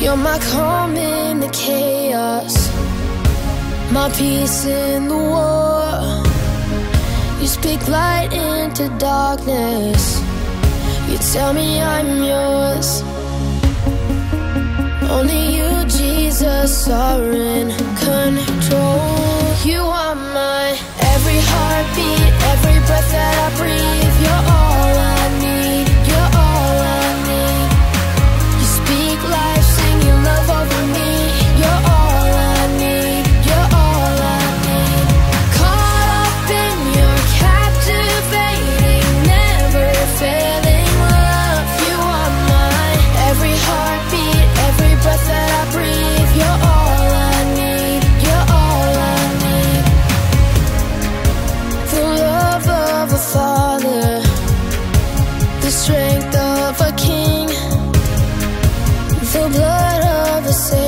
You're my calm in the chaos, my peace in the war. You speak light into darkness, you tell me I'm yours. Only you, Jesus, are in say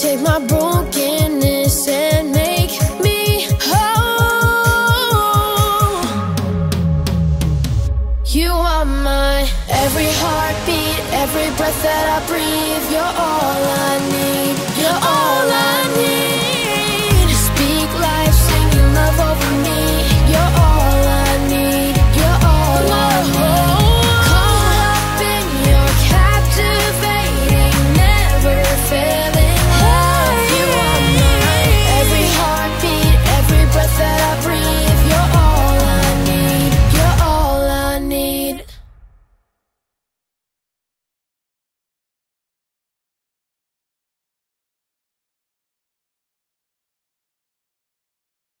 Take my brokenness and make me whole. You are my every heartbeat, every breath that I breathe. You're all I need.